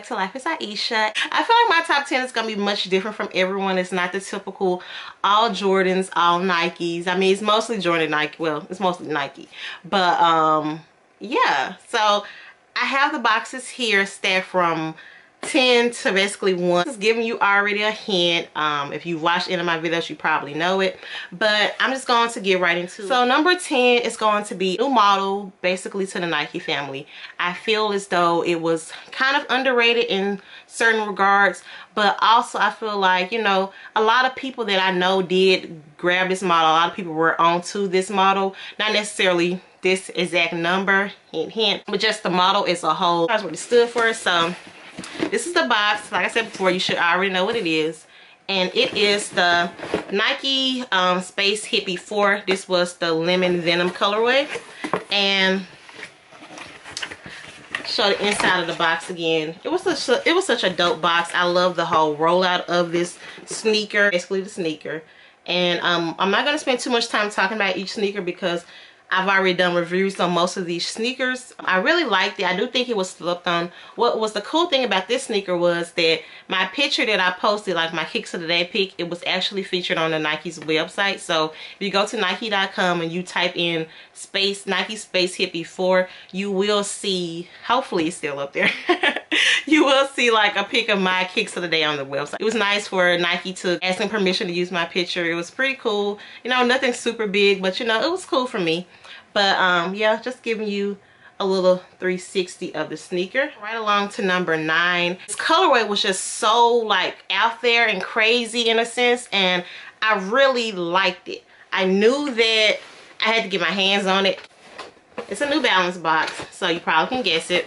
back to life. It's aisha. I feel like my top 10 is gonna be much different from everyone. It's not the typical all jordans all nikes. I mean it's mostly jordan nike. Well it's mostly nike. But um yeah. So i have the boxes here stacked from 10 to basically 1. This is giving you already a hint. Um, if you've watched any of my videos, you probably know it. But I'm just going to get right into it. So number 10 is going to be new model, basically to the Nike family. I feel as though it was kind of underrated in certain regards. But also I feel like, you know, a lot of people that I know did grab this model. A lot of people were onto this model. Not necessarily this exact number, hint, hint. But just the model as a whole. That's what it stood for. So this is the box. Like I said before, you should already know what it is. And it is the Nike um, Space Hippie 4. This was the Lemon Venom colorway. And show the inside of the box again. It was such a, it was such a dope box. I love the whole rollout of this sneaker, basically the sneaker. And um, I'm not going to spend too much time talking about each sneaker because I've already done reviews on most of these sneakers. I really liked it. I do think it was slept on. What was the cool thing about this sneaker was that my picture that I posted, like my kicks of the day pic, it was actually featured on the Nike's website. So if you go to Nike.com and you type in space Nike Space Hippie 4, you will see, hopefully it's still up there. you will see like a pic of my kicks of the day on the website. It was nice for Nike to ask them permission to use my picture. It was pretty cool. You know, nothing super big, but you know, it was cool for me. But um, yeah, just giving you a little 360 of the sneaker. Right along to number nine. This colorway was just so like out there and crazy in a sense and I really liked it. I knew that I had to get my hands on it. It's a New Balance box, so you probably can guess it.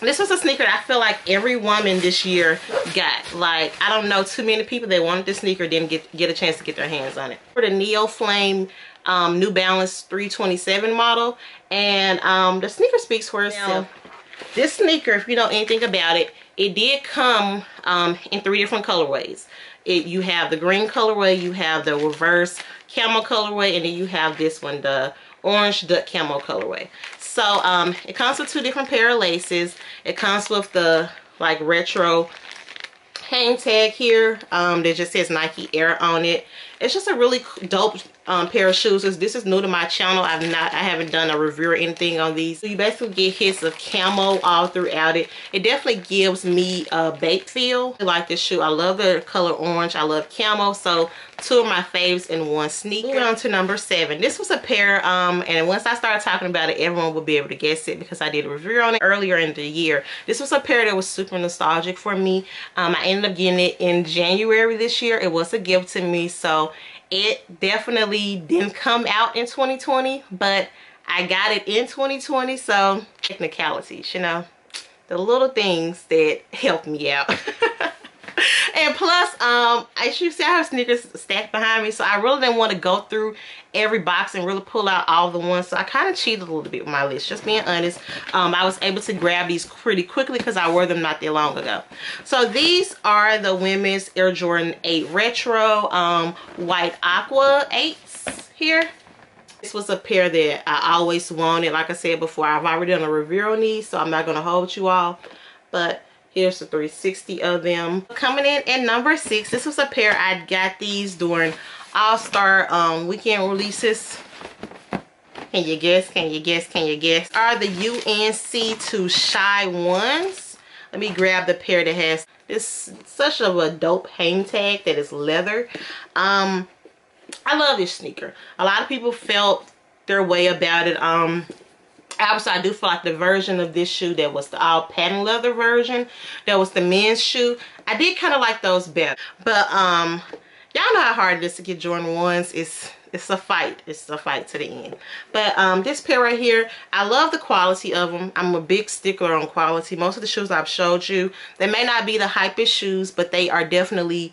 This was a sneaker I feel like every woman this year got. Like, I don't know too many people that wanted this sneaker didn't get, get a chance to get their hands on it. For the Neo Flame um, New Balance 327 model. And um, the sneaker speaks for itself. Now, this sneaker, if you know anything about it, it did come um, in three different colorways. It, you have the green colorway, you have the reverse camel colorway, and then you have this one, the orange duck camo colorway. So um, it comes with two different pair of laces. It comes with the like retro hang tag here um, that just says Nike Air on it. It's just a really dope um, pair of shoes. This is new to my channel. I've not, I haven't done a review or anything on these. So you basically get hits of camo all throughout it. It definitely gives me a Bape feel. I like this shoe. I love the color orange. I love camo. So two of my faves in one sneaker. Moving on to number seven. This was a pair, um, and once I started talking about it, everyone will be able to guess it because I did a review on it earlier in the year. This was a pair that was super nostalgic for me. Um, I ended up getting it in January this year. It was a gift to me, so it definitely didn't come out in 2020 but I got it in 2020 so technicalities you know the little things that help me out and plus um I should see I have sneakers stacked behind me so I really didn't want to go through every box and really pull out all the ones so I kind of cheated a little bit with my list. Just being honest um, I was able to grab these pretty quickly because I wore them not that long ago. So these are the women's Air Jordan 8 Retro um, white aqua 8s here. This was a pair that I always wanted like I said before I've already done a review on these so I'm not going to hold you all but Here's the 360 of them. Coming in at number six, this was a pair I got these during All-Star um, weekend releases. Can you guess? Can you guess? Can you guess? Are the UNC to Chi ones. Let me grab the pair that has this such of a dope hang tag that is leather. Um, I love this sneaker. A lot of people felt their way about it. Um, Obviously, I do feel like the version of this shoe that was the all patent leather version, that was the men's shoe. I did kind of like those better. But um, y'all know how hard it is to get Jordan 1s. It's it's a fight it's a fight to the end but um this pair right here i love the quality of them i'm a big stickler on quality most of the shoes i've showed you they may not be the hypest shoes but they are definitely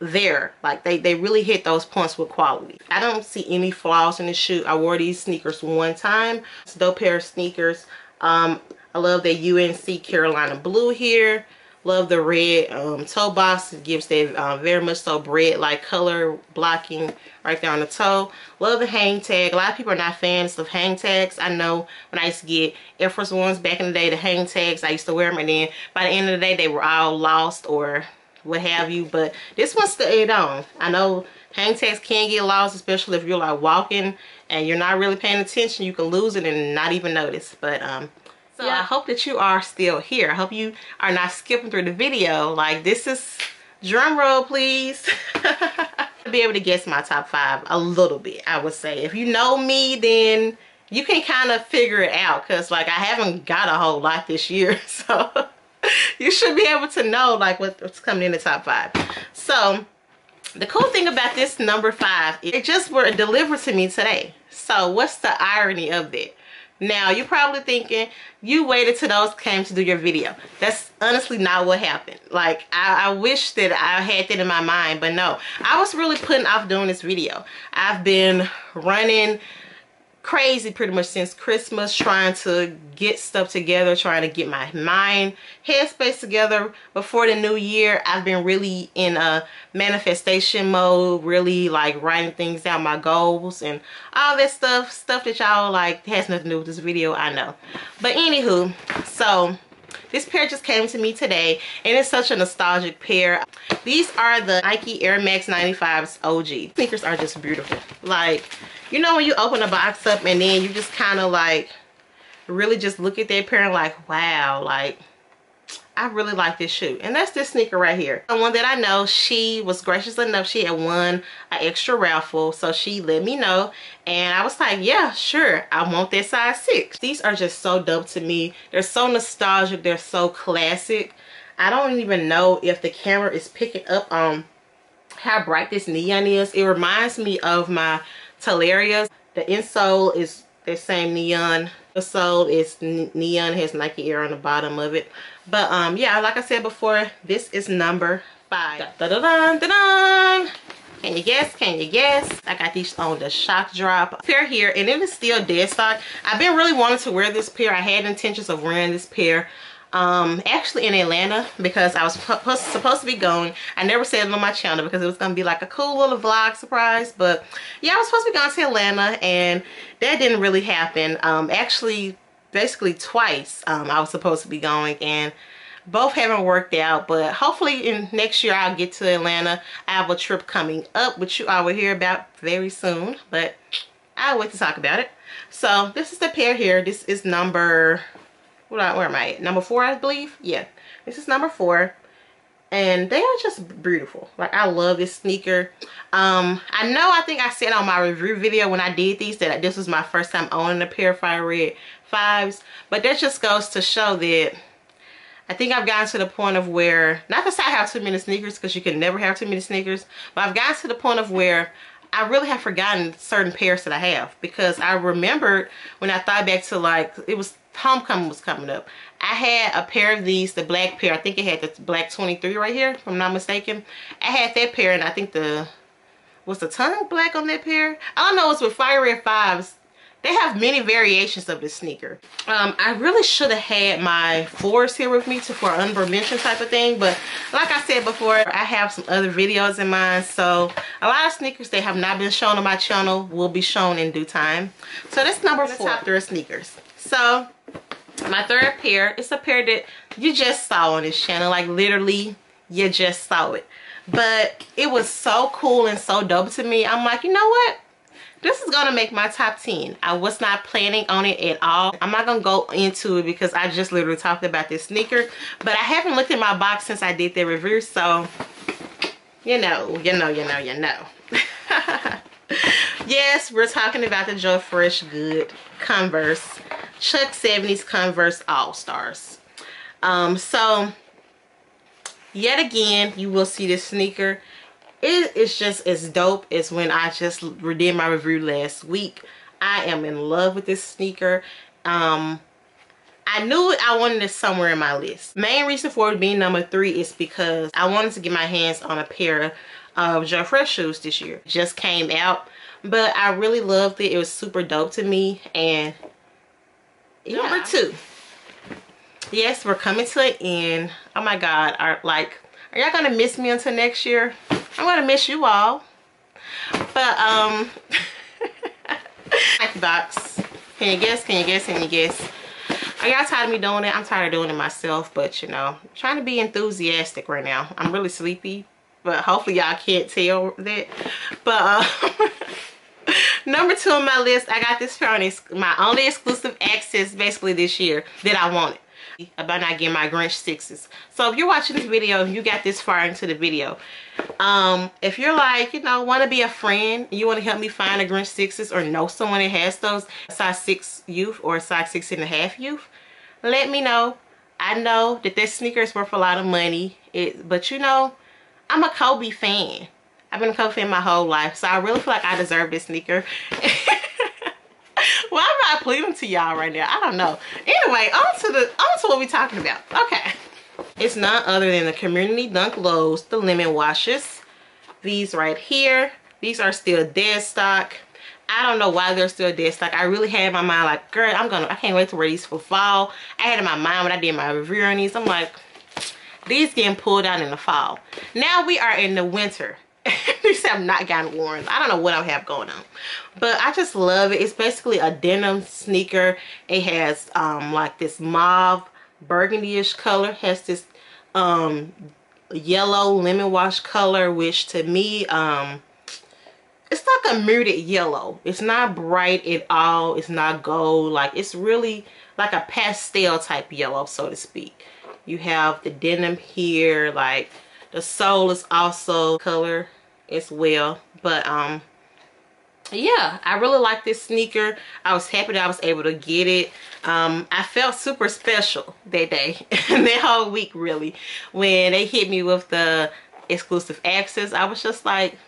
there like they they really hit those points with quality i don't see any flaws in the shoe i wore these sneakers one time it's a dope pair of sneakers um i love the unc carolina blue here Love the red um, toe box. It gives that uh, very much so bread like color blocking right there on the toe. Love the hang tag. A lot of people are not fans of hang tags. I know when I used to get Air Force Ones back in the day, the hang tags, I used to wear them and then by the end of the day, they were all lost or what have you. But this one stayed on. I know hang tags can get lost, especially if you're like walking and you're not really paying attention. You can lose it and not even notice. But um, so yeah. I hope that you are still here. I hope you are not skipping through the video. Like this is, drum roll please. be able to guess my top five a little bit, I would say. If you know me, then you can kind of figure it out because like I haven't got a whole lot this year. So you should be able to know like what's coming in the top five. So the cool thing about this number five, it just were delivered to me today. So what's the irony of that? Now, you're probably thinking, you waited till those came to do your video. That's honestly not what happened. Like, I, I, wish that I had that in my mind, but no. I was really putting off doing this video. I've been running crazy pretty much since Christmas trying to get stuff together trying to get my mind headspace together. Before the new year I've been really in a manifestation mode really like writing things down my goals and all that stuff stuff that y'all like has nothing to do with this video I know. But anywho so this pair just came to me today and it's such a nostalgic pair. These are the Nike Air Max 95s OG. Sneakers are just beautiful. Like, you know when you open a box up and then you just kind of like really just look at that pair and like, wow, like I really like this shoe. And that's this sneaker right here. The one that I know, she was gracious enough. She had won an extra raffle. So she let me know. And I was like, yeah, sure. I want that size 6. These are just so dope to me. They're so nostalgic. They're so classic. I don't even know if the camera is picking up on how bright this neon is. It reminds me of my Talarias. The insole is the same neon. The sole is neon, has Nike Air on the bottom of it. But um, yeah, like I said before, this is number five. Da -da -da -da Can you guess? Can you guess? I got these on the shock drop pair here, and it is still dead stock. I've been really wanting to wear this pair. I had intentions of wearing this pair um actually in atlanta because i was supposed to be going. I never said it on my channel because it was gonna be like a cool little vlog surprise but yeah i was supposed to be going to atlanta and that didn't really happen. Um actually basically twice um i was supposed to be going and both haven't worked out but hopefully in next year i'll get to atlanta. I have a trip coming up which you all will hear about very soon but i'll wait to talk about it. So this is the pair here. This is number where am I at? Number four, I believe. Yeah, this is number four. And they are just beautiful. Like, I love this sneaker. Um, I know I think I said on my review video when I did these that this was my first time owning a pair of Fire Red 5s. But that just goes to show that I think I've gotten to the point of where, not say I have too many sneakers because you can never have too many sneakers, but I've gotten to the point of where I really have forgotten certain pairs that I have because I remembered when I thought back to like, it was homecoming was coming up. I had a pair of these, the black pair. I think it had the black 23 right here, if I'm not mistaken. I had that pair and I think the, was the tongue black on that pair? I don't know, it's with Fire Red 5s. They have many variations of this sneaker. Um, I really should have had my fours here with me to for honorable mention type of thing. But like I said before, I have some other videos in mind. So a lot of sneakers that have not been shown on my channel will be shown in due time. So that's number four. Top three sneakers. So my third pair is a pair that you just saw on this channel like literally you just saw it. But it was so cool and so dope to me. I'm like you know what? This is gonna make my top 10 i was not planning on it at all. I'm not gonna go into it because i just literally talked about this sneaker. But i haven't looked at my box since i did the review so you know you know you know you know yes we're talking about the joe freshgoods converse Chuck 70s Converse All-Stars. Um, so, yet again, you will see this sneaker. It is just as dope as when I just did my review last week. I am in love with this sneaker. Um, I knew I wanted it somewhere in my list. Main reason for it being number three is because I wanted to get my hands on a pair of Joe Fresh shoes this year. Just came out, but I really loved it. It was super dope to me. And yeah. Number two. yes we're coming to an end. Oh my god. Are like are y'all gonna miss me until next year? I'm gonna miss you all. But um Nike box. Can you guess? Can you guess? Can you guess? Are y'all tired of me doing it? I'm tired of doing it myself but you know I'm trying to be enthusiastic right now. I'm really sleepy but hopefully y'all can't tell that but uh number two on my list i got this on my only exclusive access basically this year that i wanted about not getting my Grinch sixes. So if you're watching this video, you got this far into the video, um, if you're like, you know, want to be a friend, you want to help me find a Grinch sixes or know someone that has those size six youth or size six and a half youth, let me know. I know that this sneaker is worth a lot of money, it, but you know, I'm a Kobe fan. I've been a Kobe fan my whole life, so I really feel like I deserve this sneaker. well, I'm I pleading to y'all right now. I don't know. Anyway, on to the on to what we're talking about. Okay. It's none other than the Community Dunk Lows, the lemon washes. These right here. These are still dead stock. I don't know why they're still dead stock. I really had in my mind like, girl, I'm gonna, I can't wait to wear these for fall. I had in my mind when I did my review on these, I'm like, these getting pulled out in the fall. Now we are in the winter. these have not gotten worn. I don't know what I have going on. But I just love it. It's basically a denim sneaker. It has um, like this mauve burgundy-ish color. Has this um, yellow lemon wash color, which to me, um, it's like a muted yellow. It's not bright at all. It's not gold. Like it's really like a pastel type yellow, so to speak. You have the denim here, like the sole is also color as well. But um yeah i really like this sneaker. I was happy that i was able to get it. Um i felt super special that day and that whole week really. When they hit me with the exclusive access i was just like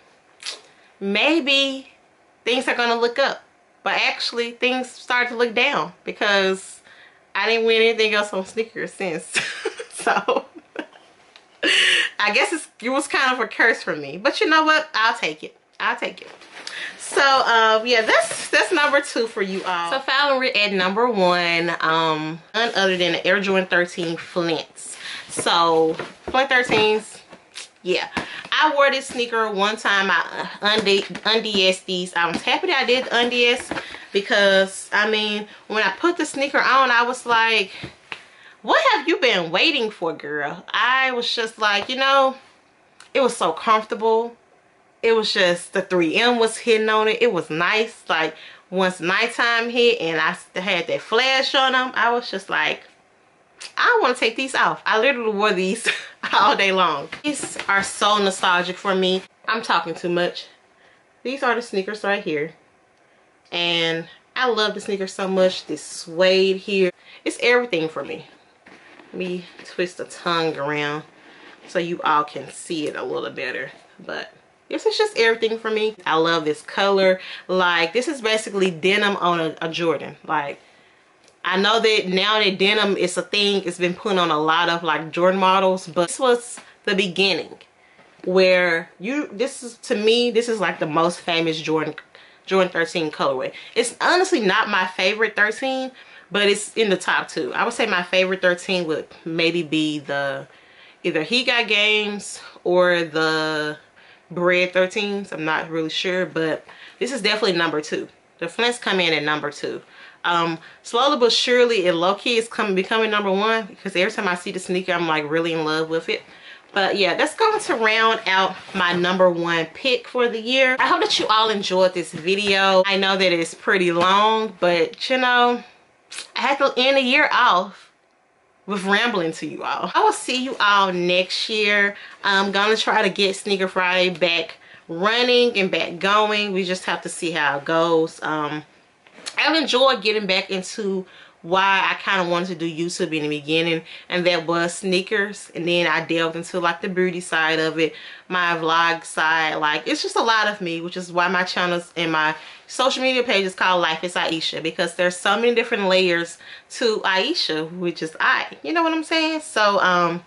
maybe things are gonna look up. But actually things started to look down because i didn't win anything else on sneakers since so I guess it was kind of a curse for me. But you know what? I'll take it. I'll take it. So, um, yeah, that's that's number two for you all. So, finally, at number one. Um, none other than the Air Jordan 13 Flints. So, Flint 13s, yeah. I wore this sneaker one time. I unds these. I was happy that I did unds because, I mean, when I put the sneaker on, I was like, what have you been waiting for, girl? I was just like, you know, it was so comfortable. It was just, the 3M was hitting on it. It was nice. Like, once nighttime hit and I had that flash on them, I was just like, I want to take these off. I literally wore these all day long. These are so nostalgic for me. I'm talking too much. These are the sneakers right here. And I love the sneakers so much. This suede here. It's everything for me Let me twist the tongue around so you all can see it a little better but this is just everything for me i love this color like this is basically denim on a, a jordan like i know that now that denim is a thing it's been put on a lot of like jordan models but this was the beginning where you this is to me this is like the most famous jordan jordan 13 colorway it's honestly not my favorite 13 but it's in the top two. I would say my favorite 13 would maybe be the either He Got Games or the Bread 13s. I'm not really sure, but this is definitely number two. The Flints come in at number two. Um, slowly but surely, it low-key is coming, becoming number one because every time I see the sneaker, I'm like really in love with it. But yeah, that's going to round out my number one pick for the year. I hope that you all enjoyed this video. I know that it's pretty long, but you know, I had to end the year off with rambling to you all. I will see you all next year. I'm gonna try to get Sneaker Friday back running and back going. We just have to see how it goes. Um, I've enjoyed getting back into why I kind of wanted to do YouTube in the beginning and that was sneakers and then I delved into like the beauty side of it my vlog side like it's just a lot of me which is why my channels and my social media page is called Life as Aisha because there's so many different layers to Aisha which is I you know what I'm saying? So um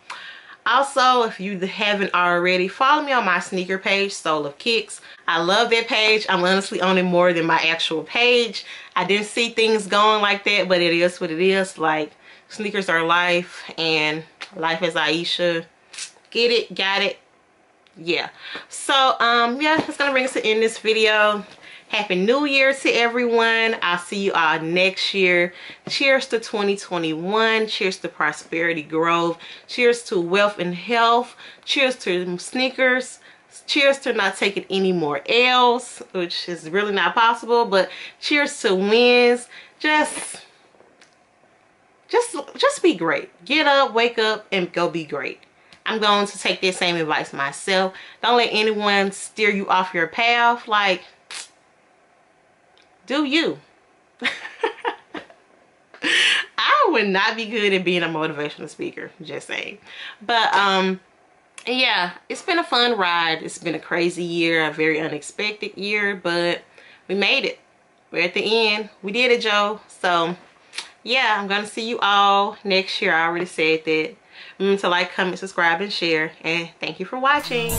also if you haven't already follow me on my sneaker page Sole of Kicks i love that page i'm honestly on it more than my actual page i didn't see things going like that but it is what it is like sneakers are life and life is Aisha. Get it, got it. Yeah. So, um, yeah, that's gonna bring us to end this video. Happy New Year to everyone. I'll see you all next year. Cheers to 2021. Cheers to prosperity, growth. Cheers to wealth and health. Cheers to sneakers. Cheers to not taking any more L's, which is really not possible. But cheers to wins. Just, just, just be great. Get up, wake up, and go be great. I'm going to take this same advice myself. Don't let anyone steer you off your path. Like, do you. I would not be good at being a motivational speaker, just saying. But um yeah, it's been a fun ride. It's been a crazy year, a very unexpected year, but we made it. We're at the end. We did it, Joe. So yeah, I'm gonna see you all next year. I already said that. Remember to like, comment, subscribe, and share. And thank you for watching.